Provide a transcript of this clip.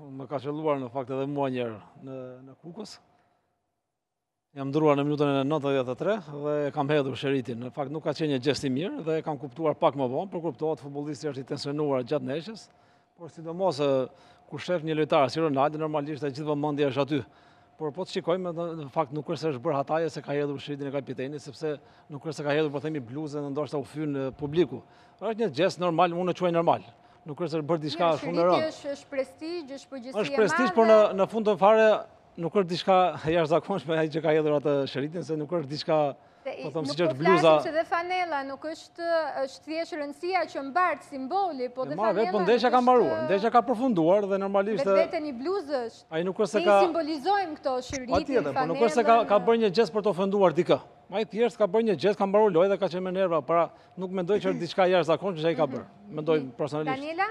Më ka qëlluar në fakt edhe mua njëherë në Kukës. Jam ndruar në minutën e 93 dhe kam hedhur shiritin. Në fakt nuk ka qenë një gjest i mirë dhe e kam kuptuar pak më vonë, por kuptohet futbollisti është i tensionuar gjatë ndeshjes, por sidomos kur shef një lojtar si Ronaldo, normalisht e gjithë vëmendja është aty. Por po të shikojmë, në fakt nuk është se është bërë hataja se ka hedhur shiritin e kapitenit, sepse nuk është se ka hedhur, po themi, bluzën e ndoshta u fyen publiku. është një gjest normal, unë e quaj normal. Nuk është se është bërë diçka shumë e rëndë. Shiriti është prestigj, është përgjegjësi e madhe. është prestigj, por në fund të fare, nuk është diçka e jashtëzakonshme, ai që ka hedhur atë shiritin, se nuk është diçka Po themi siç është bluza... Nuk po flasim që dhe fanella, nuk është thjesht rëndësia që mbart simboli, po dhe fanella... Vetë po ndeshja ka mbaruar, ndeshja ka përfunduar dhe normalisht... Vetë vetë një bluzë është, ai nuk është se ka... T'i simbolizojmë këto shiritin, fanella... Patjetër, po nuk është se ka bërë një gjest për të ofenduar dikë. Ai thjesht ka bërë një gjest, ka mbaru loja dhe ka qenë me nerva, pra nuk mendoj që është diçka e jashtëzakonshme që ai ka bërë. Mendoj mhm. personalisht. Daniela?